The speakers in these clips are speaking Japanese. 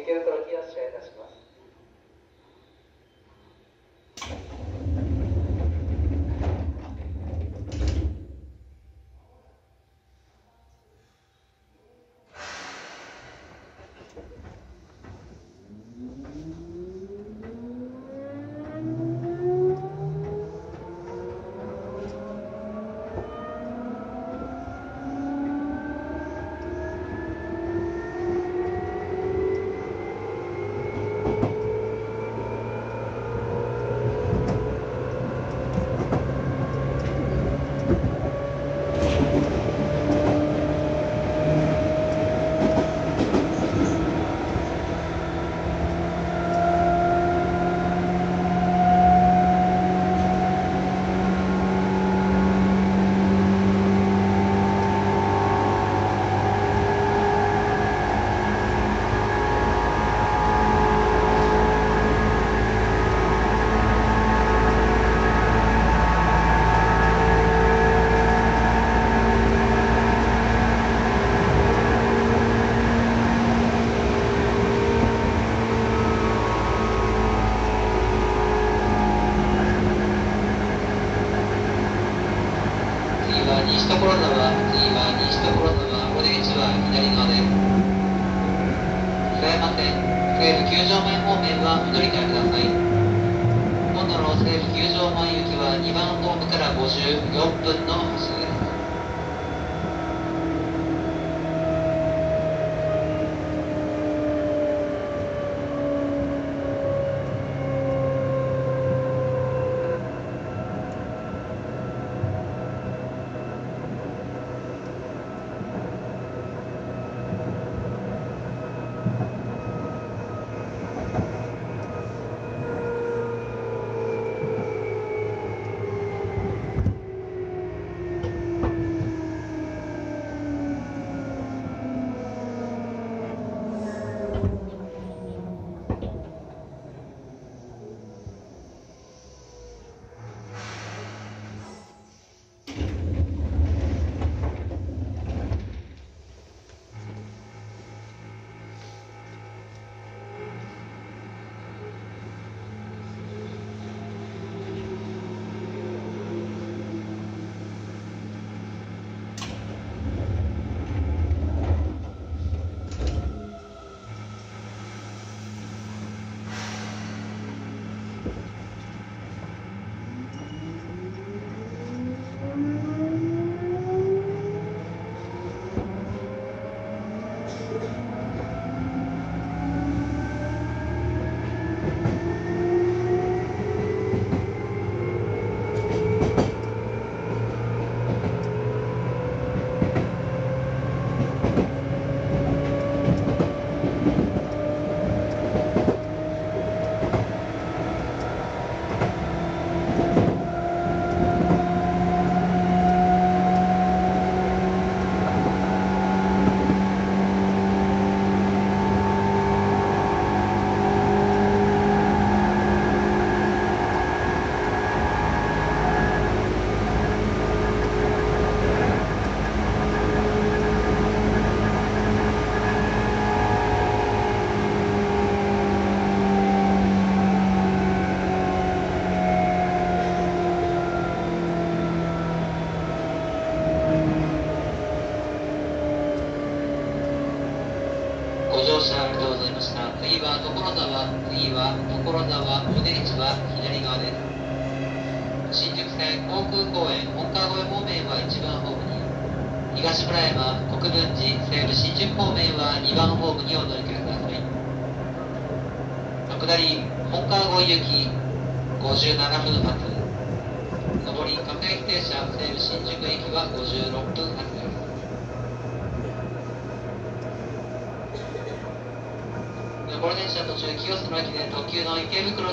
救急袋に発車 químicos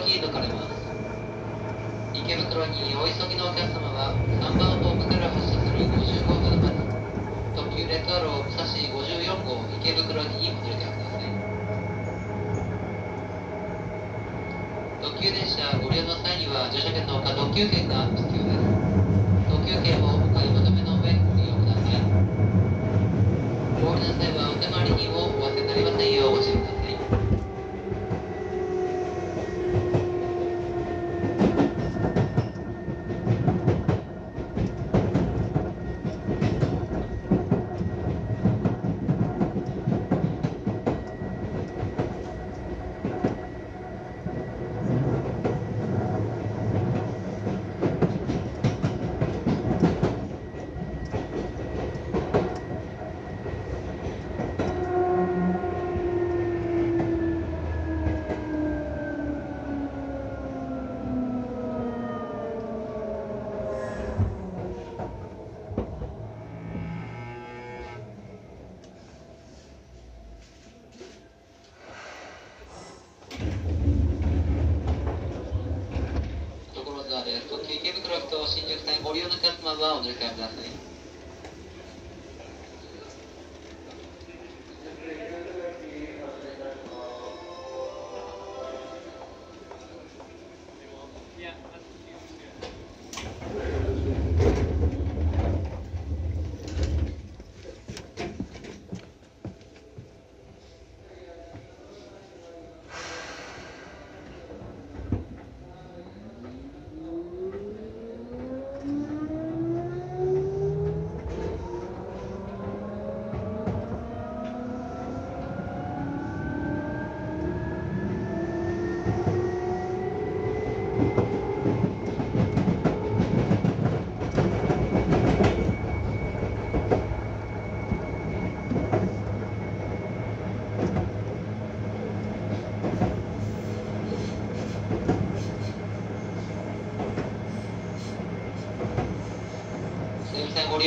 alone, look up nothing.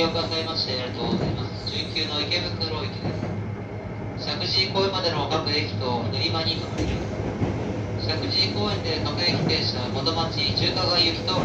利用くいましてありがとうございます。の池袋駅です。石神公園までの各駅と練馬に停まります。石神公園で各駅停車元町中華街行きと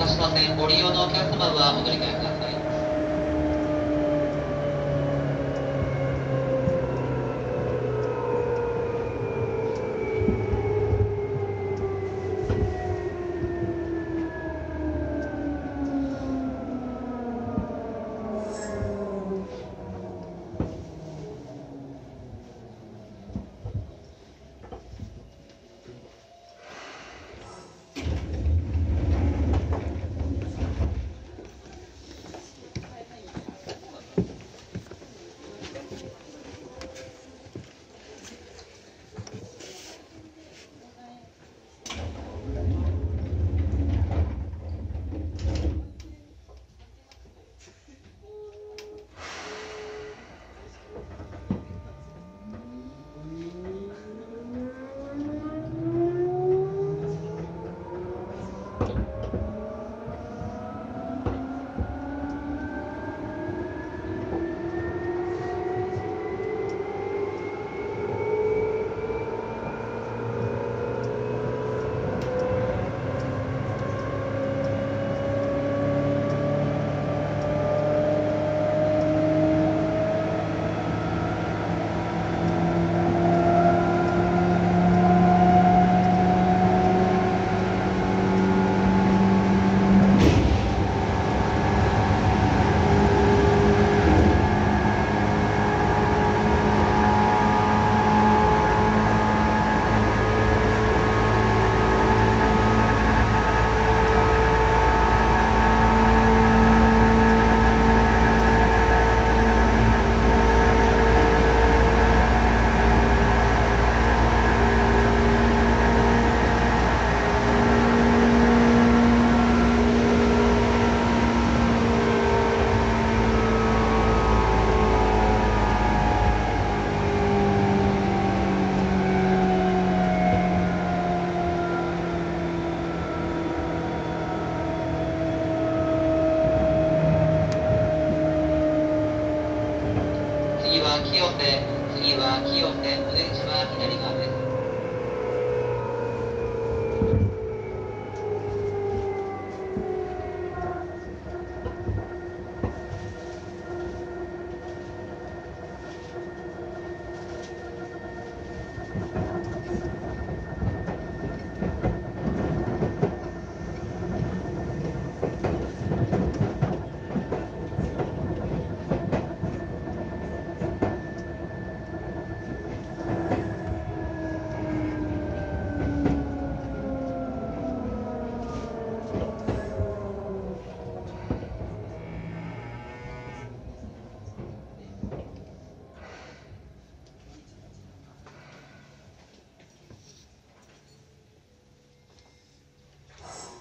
鹿島線ご利用のお客様はお乗り換えください。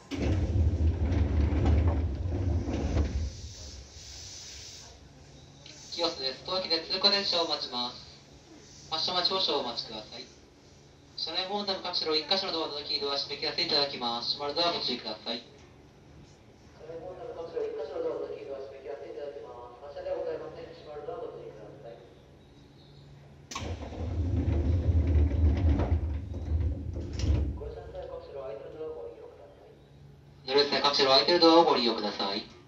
清瀬です。当駅で通過電車を待ちます。発車待ち少々お待ちください。車内問題の各車両1箇所のドアのキードア閉め切らせていただきます。閉まるドアご注意ください。車内問題の各所1箇所のドアのキードア閉め切らせていただきます。発車ではございません。閉まるドアご注意ください。ご乗車の際各所の空いてるドアをご利用ください。乗る程度はご利用ください。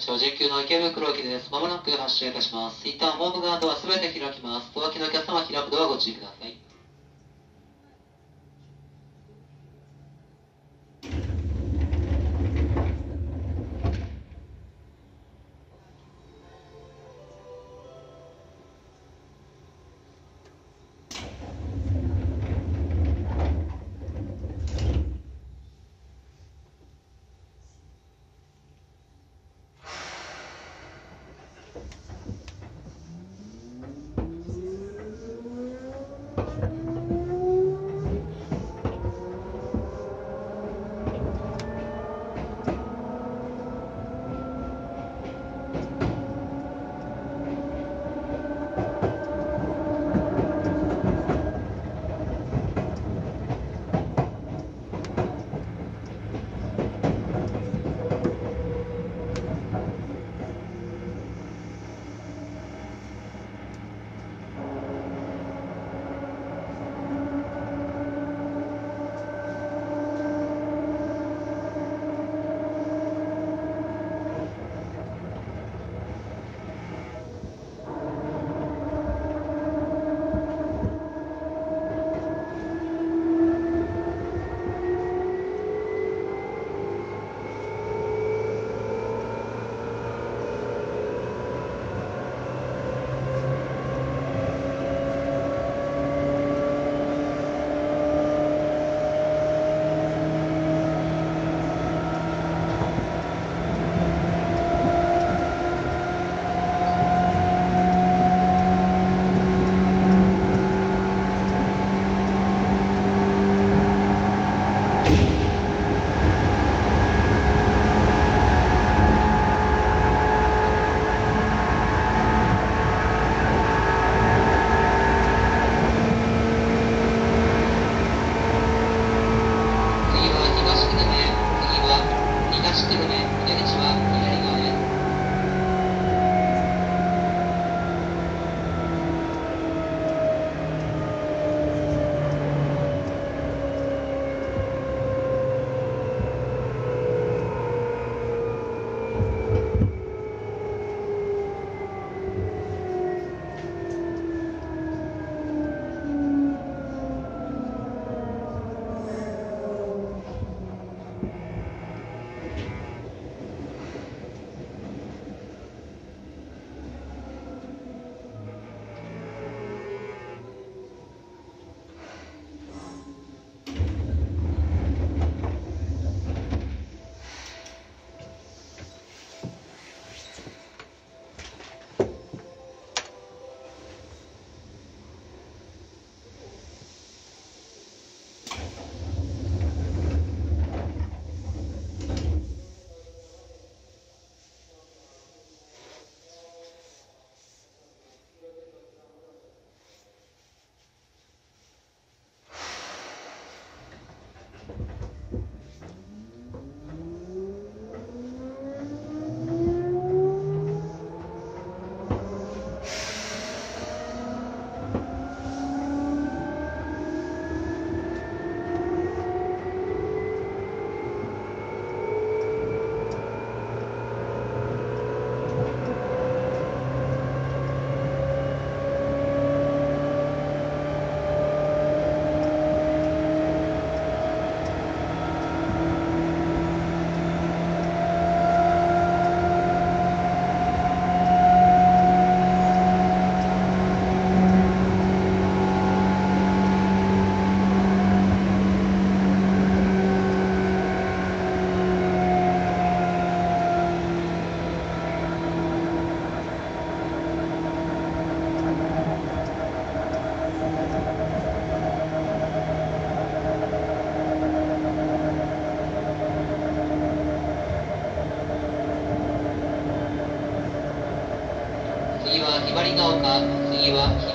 この列車は19の池袋駅です。まもなく発車いたします。一旦ホーム側のドアすべて開きます。お脇のお客様は開くドアご注意ください。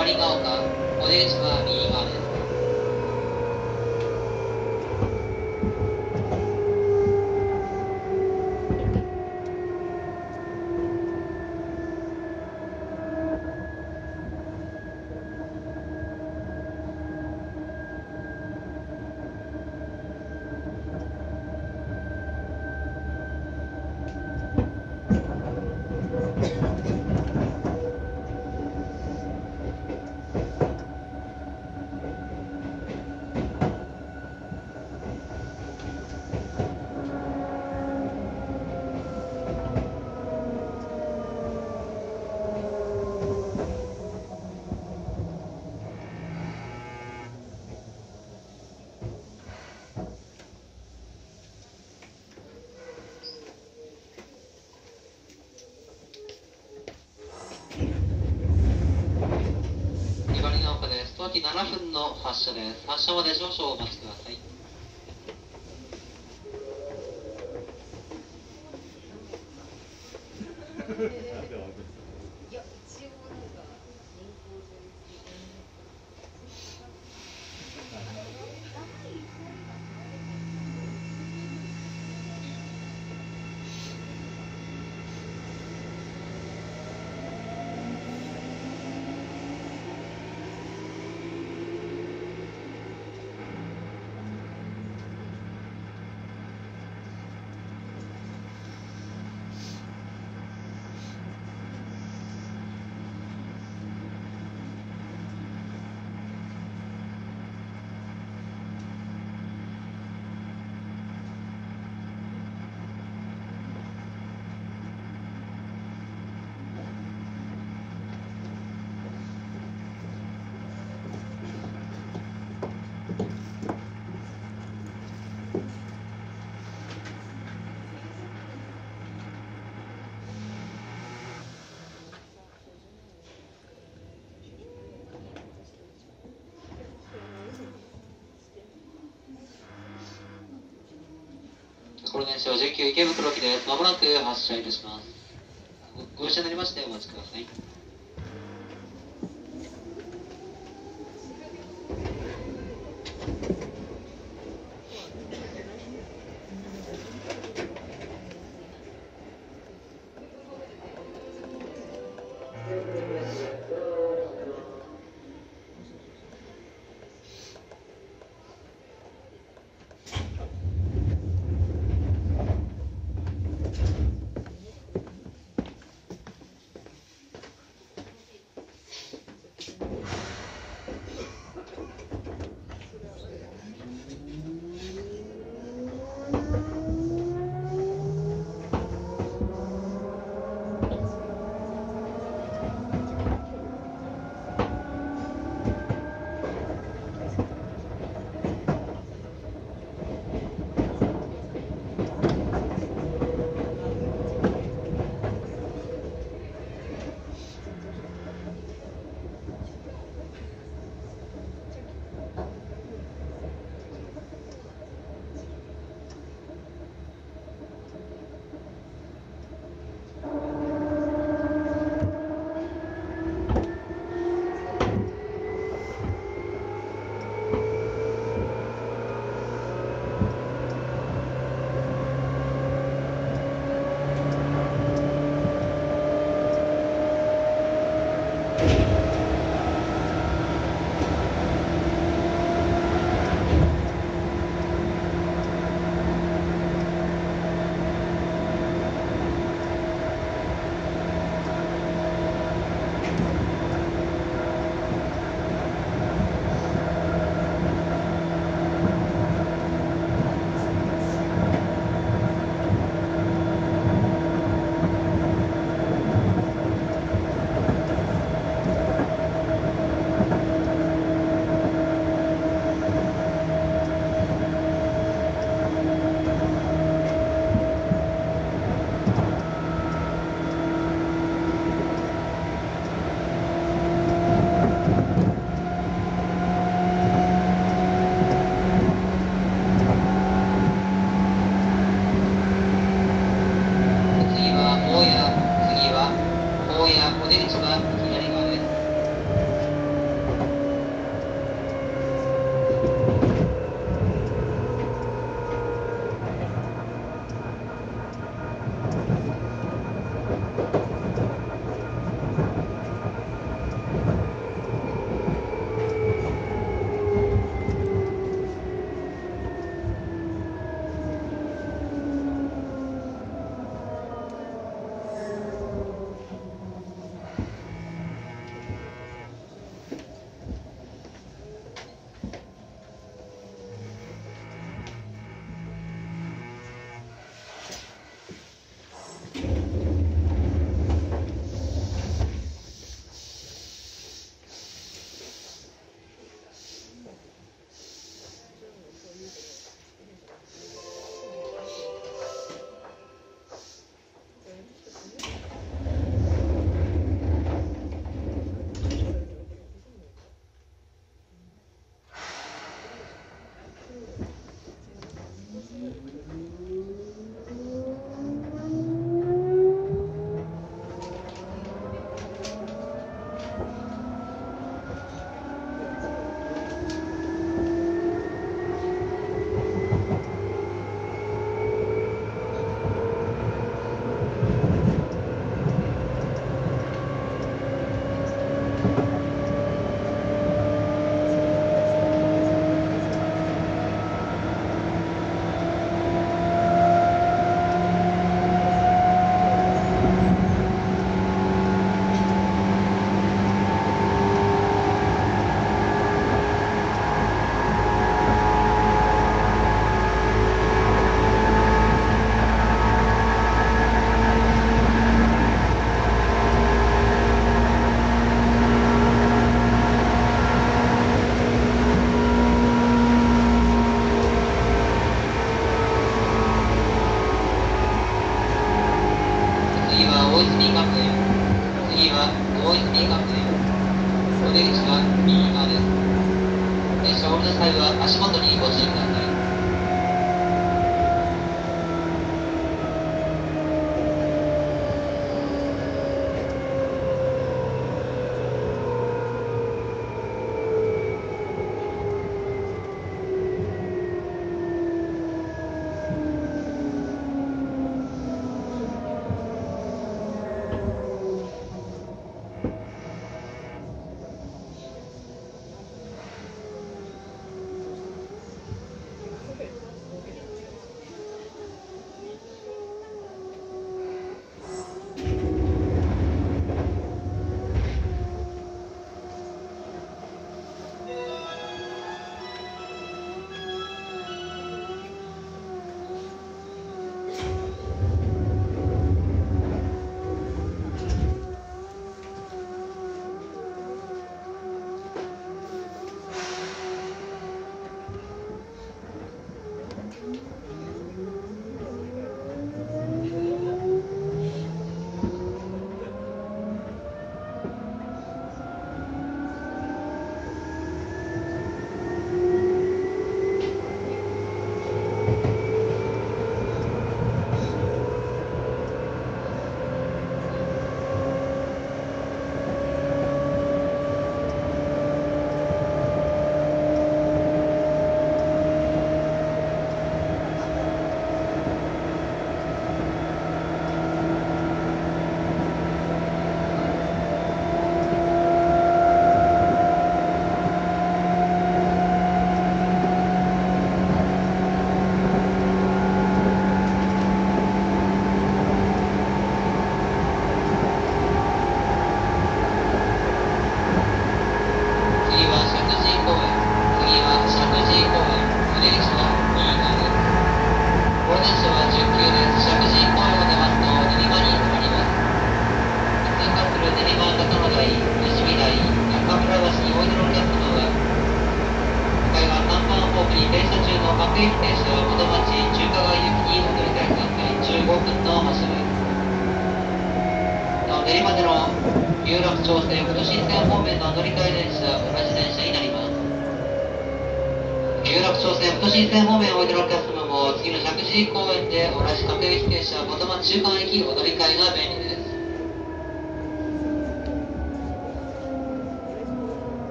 次はひばりが丘お出口は右側ですひばりが丘です当機7分の発車です。発車まで少々お待ち名称19池袋駅ですまもなく発車いたします。ごご乗車になりましてお待ちください。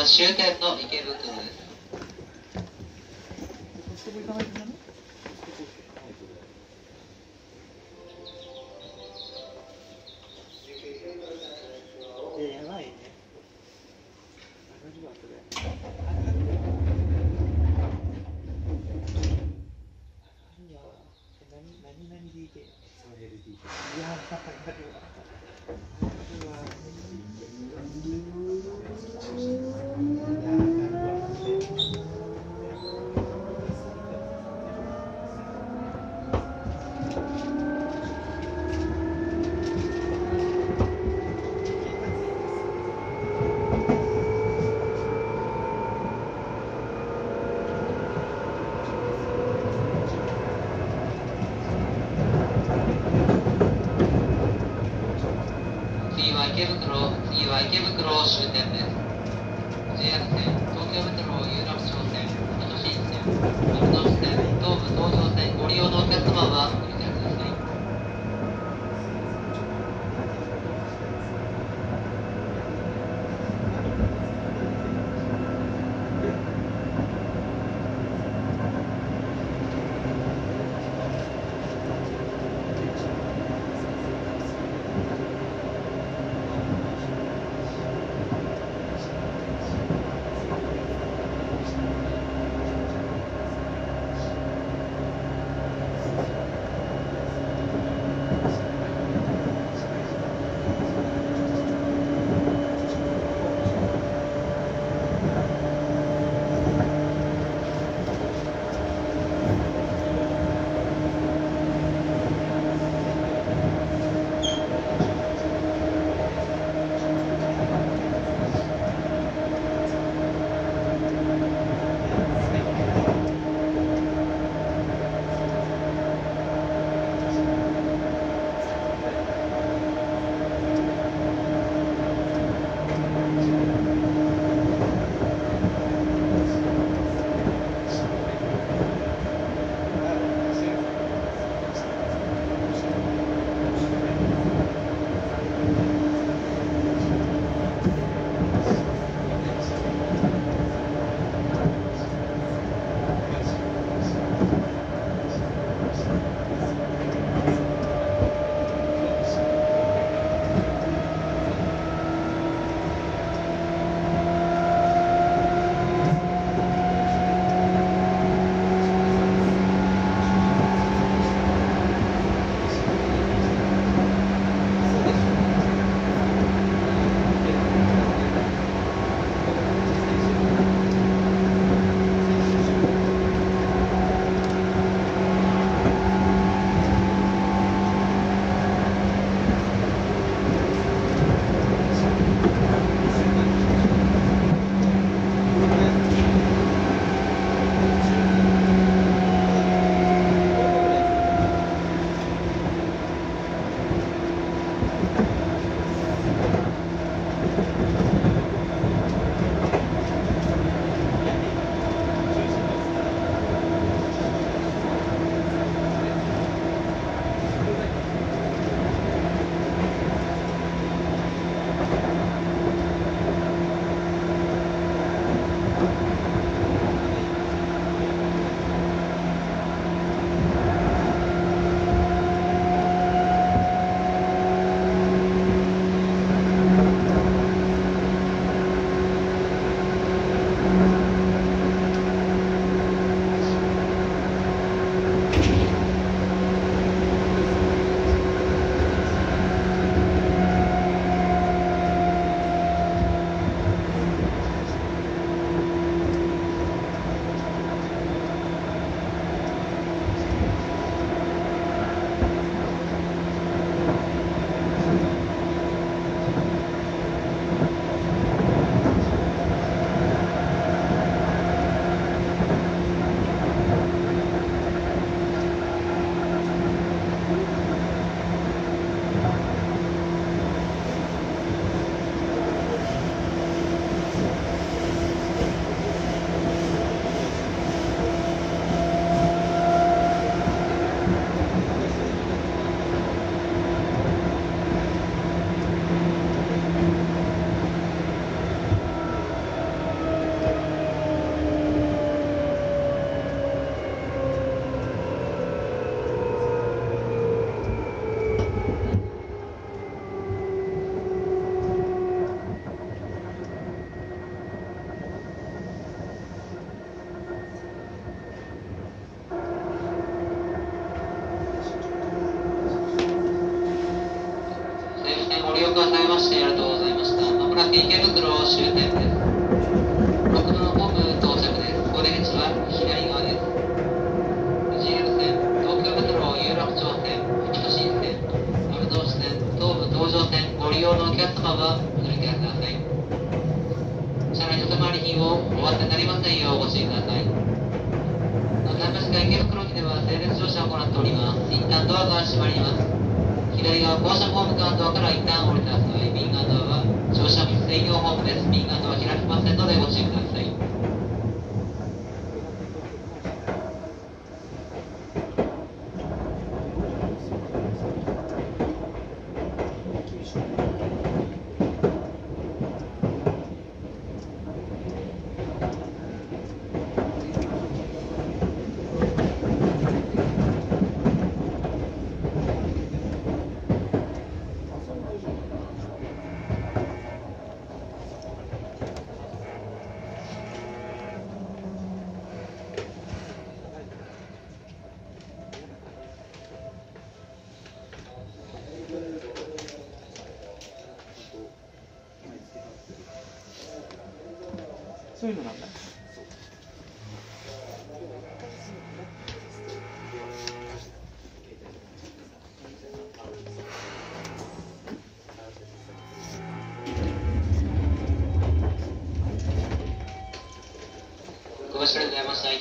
です。次は終点の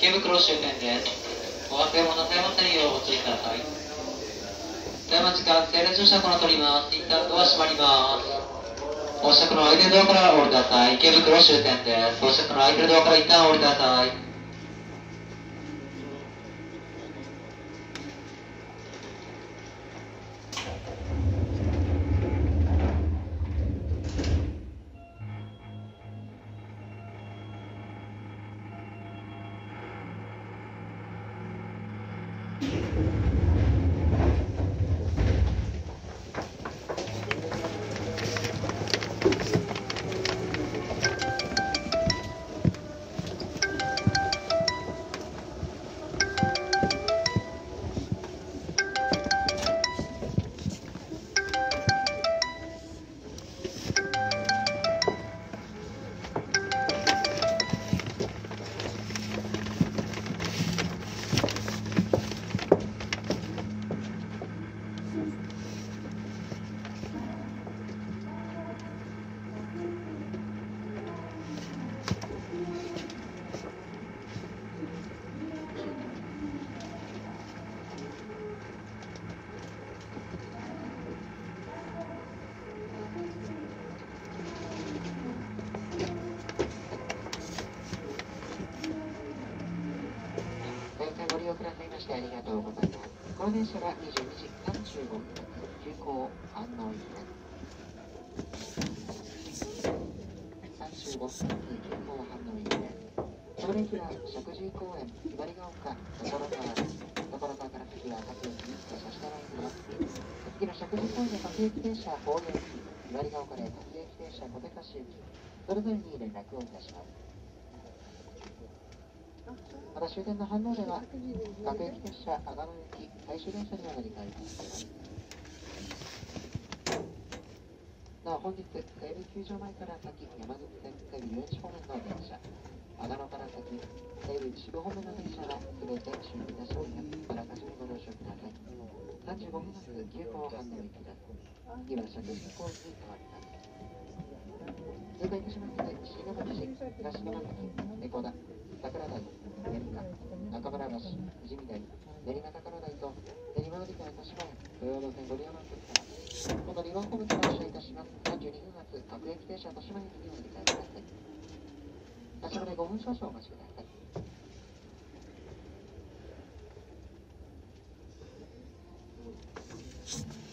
池袋周辺です。お忘れ物なさいませんようご注意ください。では時間、整列車を行っております。一旦ドア閉まります。お車の空いてるドアからお降りください。池袋終点です。お車の空いてるドアから一旦お降りください。とうございます。この電車は22時35分、急行安納行きです。35分、急行安納行きです。この駅は石神公園、ひばりが丘、所沢です、所沢から次は各駅に停車したラインになっています。次の石神公園で各駅停車、法園駅、ひばりが丘で各駅停車、小手橋駅、それぞれに連絡をいたします。また終点の反応では、各駅停車、阿賀野駅、最終電車には乗り換えます。なお本日、西武球場前から先、山口線、西武遊園地方面の電車、阿賀野から先、西武秩父方面の電車は、すべて終了いたしますので、あらかじめご了承ください。35分発、急行反応行きです。次は石神井公園に変わります。通過いたしますので、椎名町、東山崎、江古田、桜台、練馬、中村橋、富士見台、練馬宝台と練馬乗り換え豊島園、土曜路線ご利用のお客様、この2番ホームから発車いたします。32分発、各駅停車豊島駅にお乗り換えください。立ちまで5分少々お待ちください。私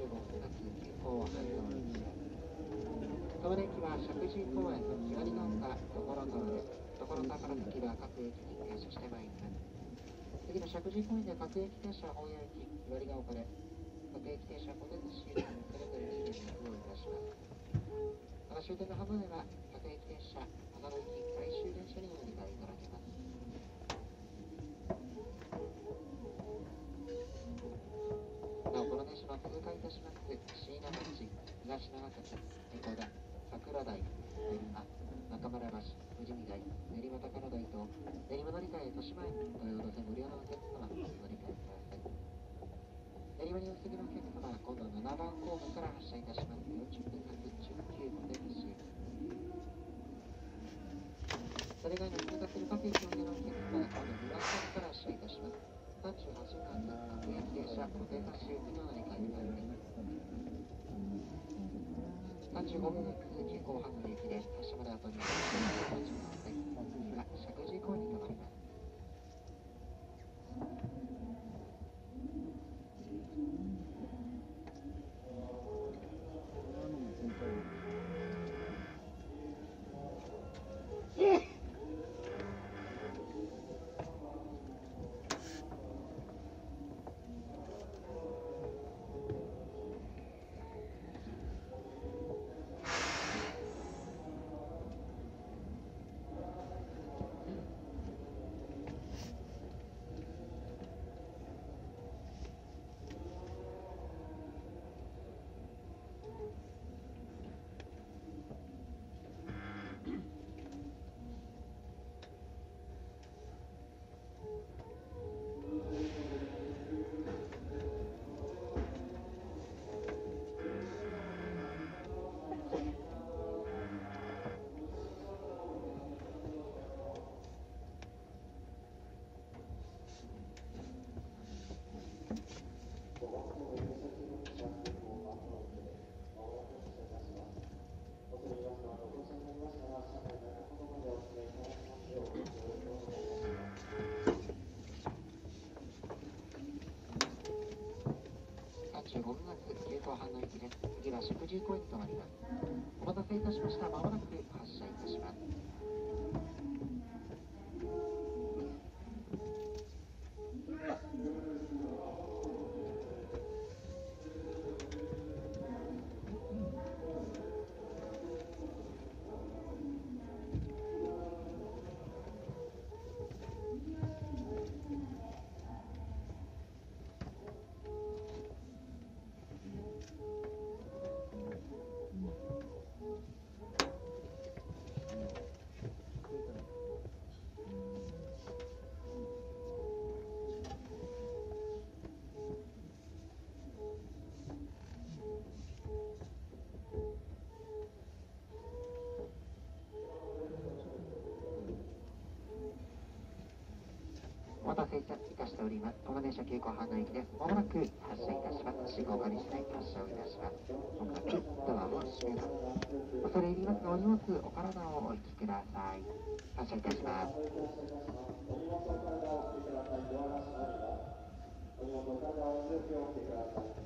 15駅は石神公園の左側から所沢で所沢から先は各駅に停車してまいります。次の石神公園で各駅停車本屋駅左側丘で各駅停車小手寿司それぞれに連絡をいたします。また終点の箱根は各駅停車長の駅最終電車に通過いたします椎名町、東長崎、江古田、桜台、練馬、中村橋、富士見台、練馬高野台と練馬乗り換え豊島駅、東洋路線無料のお客様、お乗り換えください。練馬にお過ぎのお客様は今度7番ホームから発車いたします40分発19分で発車。それ以外の通過する各駅をお乗りのお客様は今度2番ホームから発車いたします。38分発各駅停車固定発車行きのお乗り換えください。35分発急行半の駅で発車まであと2分後半の駅です。次は食事公園となります。お待たせいたしました。まもなく発車いたします。お待たせいたしております。この電車急行飯の駅です。まもなく発車いたします。信号が見せない発車をいたします。おかけ、ドアを閉めます。恐れ入りますが、お荷物、お体をお引きください。発車いたします。お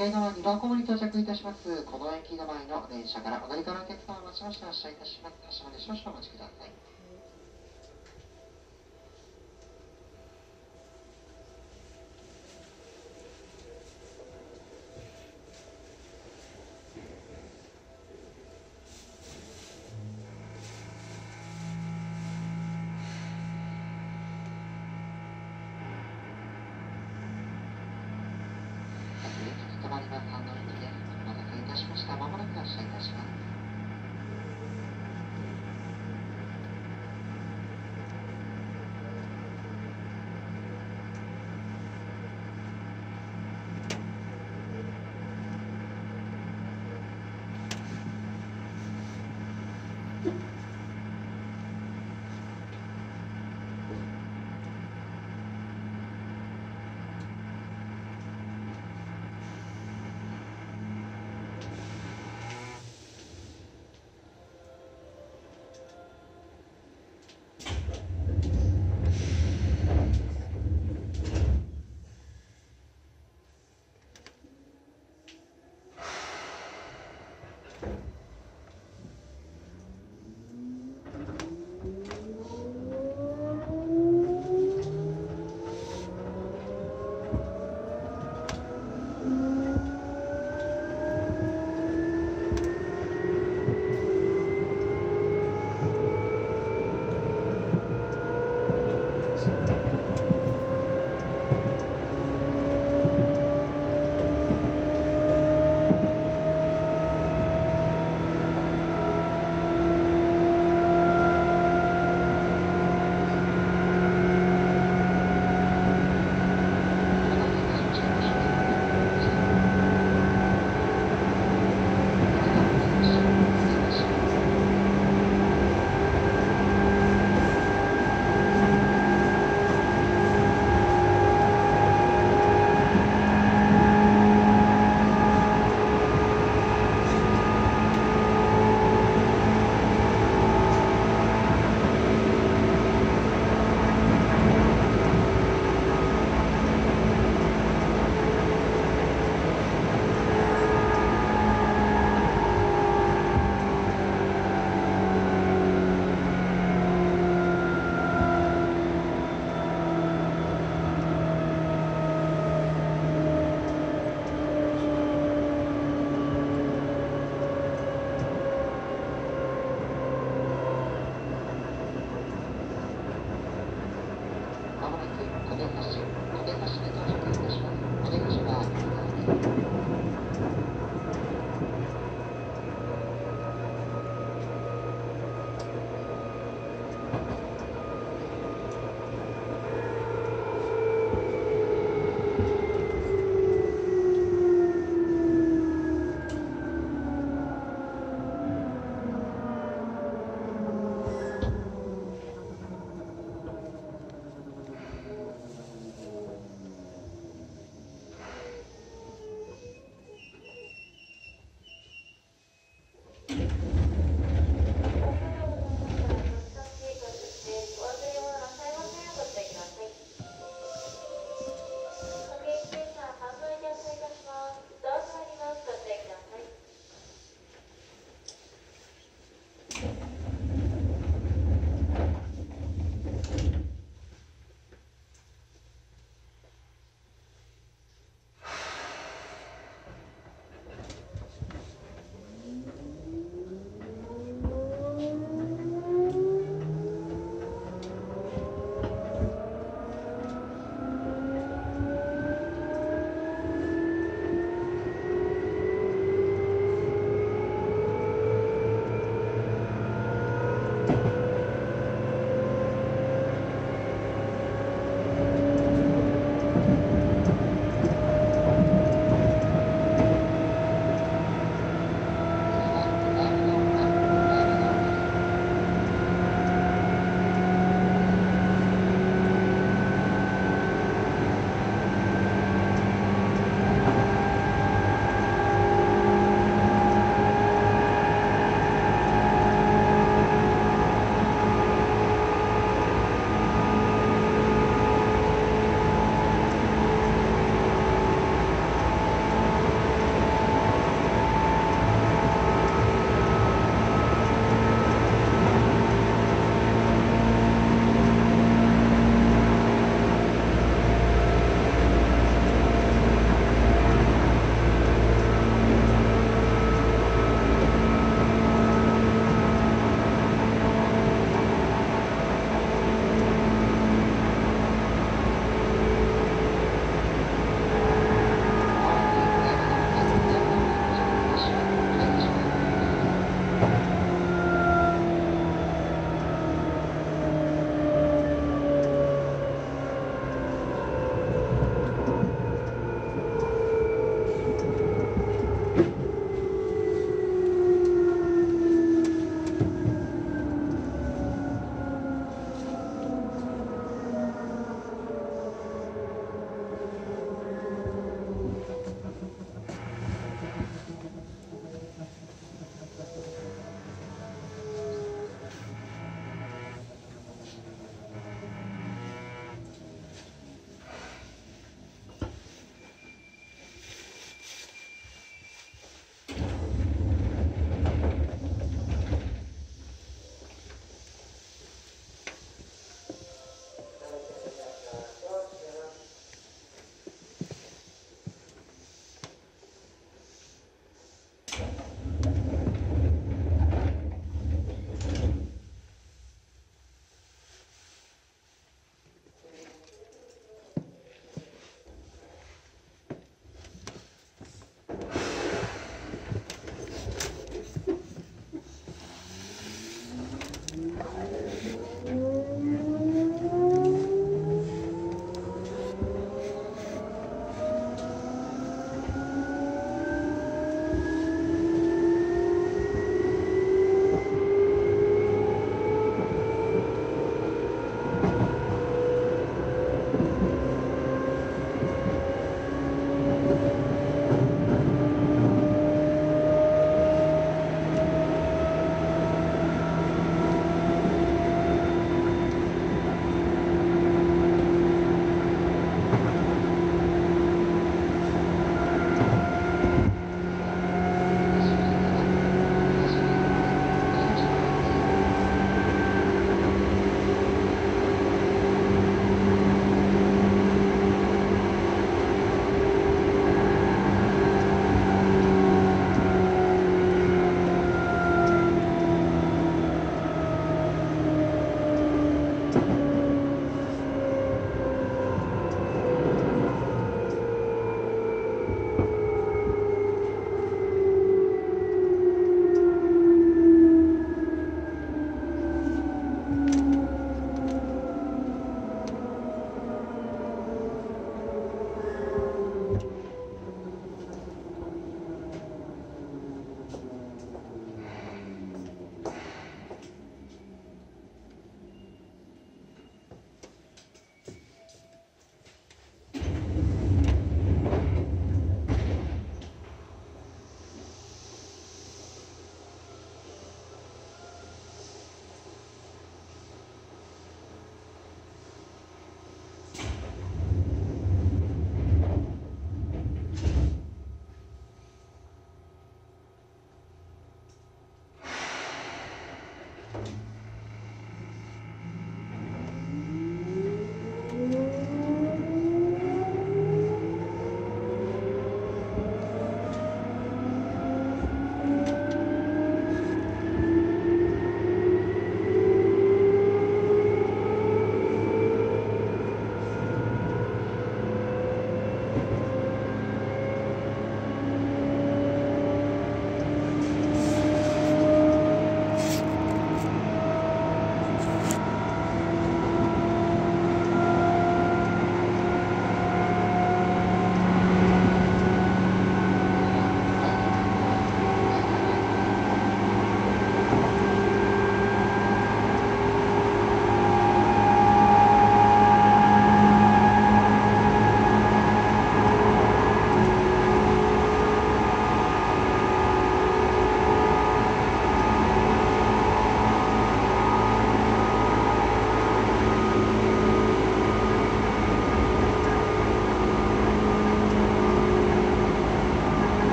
海側2番ホームに到着いたします。この駅の前の電車からお乗り換えのお客様を待ちまして発車いたします。発車まで少々お待ちください。